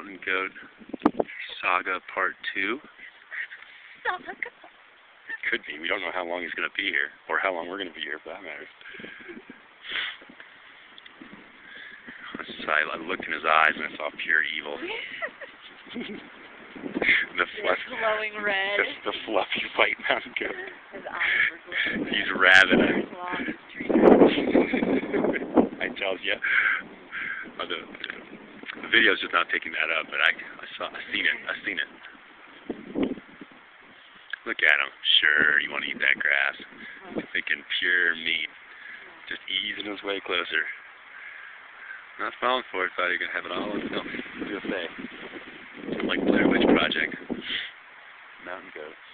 Mountain Goat Saga Part 2. Could be. We don't know how long he's going to be here, or how long we're going to be here, if that matters. I, I looked in his eyes and I saw pure evil. the fluff, glowing red. the, the fluffy white mountain goat. His eyes were glowing. He's rabid. I tell you. Uh, the, video's just not picking that up, but I, I saw, I seen it, I seen it. Look at him. Sure, you want to eat that grass. Thinking pure meat. Just easing his way closer. Not falling for it, thought he could have it all on film. USA. Like Blair Witch Project. Mountain goats.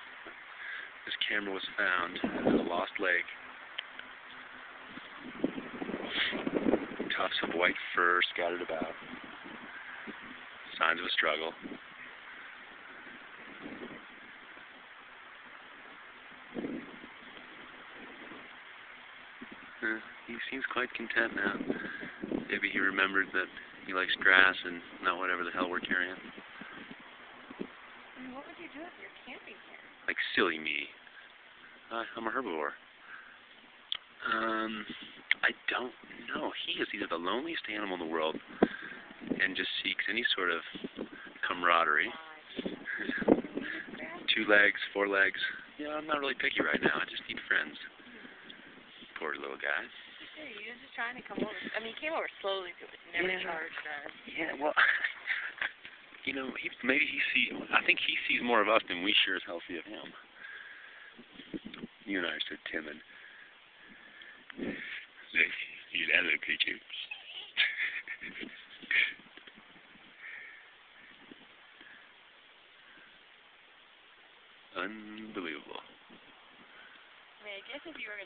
This camera was found in a lost lake. Tufts of white fur scattered about. Signs of a struggle. Uh, he seems quite content now. Maybe he remembered that he likes grass and not whatever the hell we're carrying. I mean, what would you do if you're camping here? Like silly me. Uh, I'm a herbivore. Um, I don't know. He is either the loneliest animal in the world and just seeks any sort of camaraderie. Two legs, four legs. Yeah, I'm not really picky right now. I just need friends. Poor little guy. Hey, he was just trying to come over. I mean, he came over slowly to it. Never Yeah. charged us. Yeah, well, you know, he, maybe he sees. I think he sees more of us than we sure as hell see of him. You and I are so timid. Look, you that little Unbelievable. I mean, I guess if you were